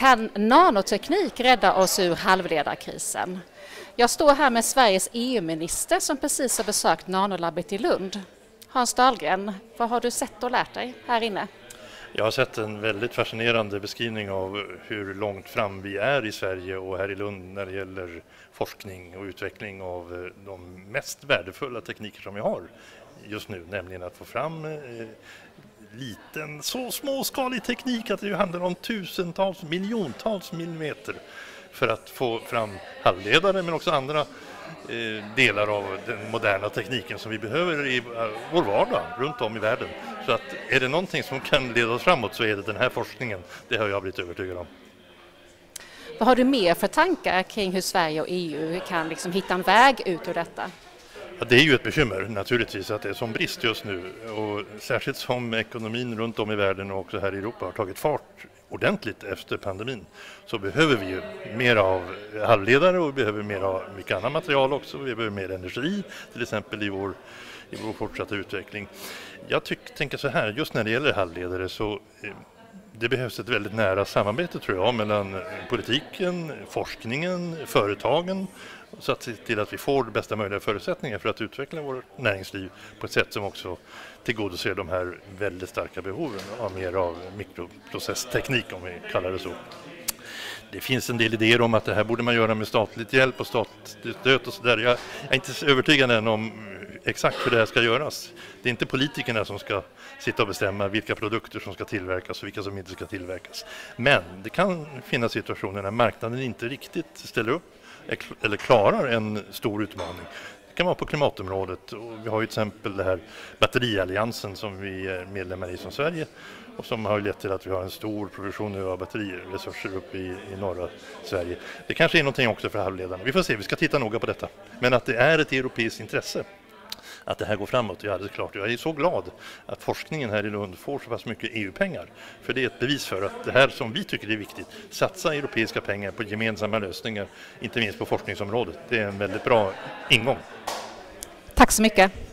Kan nanoteknik rädda oss ur halvledarkrisen? Jag står här med Sveriges EU-minister som precis har besökt nanolabbet i Lund. Hans Dahlgren, vad har du sett och lärt dig här inne? Jag har sett en väldigt fascinerande beskrivning av hur långt fram vi är i Sverige och här i Lund när det gäller forskning och utveckling av eh, de mest värdefulla tekniker som vi har just nu, nämligen att få fram eh, liten, så småskalig teknik att det handlar om tusentals, miljontals millimeter för att få fram halvledare men också andra eh, delar av den moderna tekniken som vi behöver i eh, vår vardag runt om i världen. Så att är det någonting som kan leda oss framåt så är det den här forskningen. Det har jag blivit övertygad om. Vad har du mer för tankar kring hur Sverige och EU kan liksom hitta en väg ut ur detta? Ja, det är ju ett bekymmer naturligtvis att det är som brist just nu och särskilt som ekonomin runt om i världen och också här i Europa har tagit fart ordentligt efter pandemin så behöver vi ju mer av halvledare och vi behöver mer av mycket annat material också. Vi behöver mer energi till exempel i vår, i vår fortsatta utveckling. Jag tyck, tänker så här, just när det gäller halvledare så eh, det behövs ett väldigt nära samarbete tror jag mellan politiken, forskningen, företagen så att se till att vi får bästa möjliga förutsättningar för att utveckla vårt näringsliv på ett sätt som också tillgodoser de här väldigt starka behoven av mer av mikroprocessteknik om vi kallar det så. Det finns en del idéer om att det här borde man göra med statligt hjälp och statligt stöd och sådär. Jag är inte övertygad än om exakt hur det här ska göras. Det är inte politikerna som ska sitta och bestämma vilka produkter som ska tillverkas och vilka som inte ska tillverkas. Men det kan finnas situationer när marknaden inte riktigt ställer upp eller klarar en stor utmaning. Det kan vara på klimatområdet och vi har ju till exempel det här batterialliansen som vi är medlemmar i som Sverige och som har lett till att vi har en stor produktion av batteriresurser uppe i, i norra Sverige. Det kanske är någonting också för halvledarna. Vi får se, vi ska titta noga på detta. Men att det är ett europeiskt intresse att det här går framåt, det är alldeles klart. Jag är så glad att forskningen här i Lund får så pass mycket EU-pengar. För det är ett bevis för att det här som vi tycker är viktigt, satsa europeiska pengar på gemensamma lösningar, inte minst på forskningsområdet. Det är en väldigt bra ingång. Tack så mycket.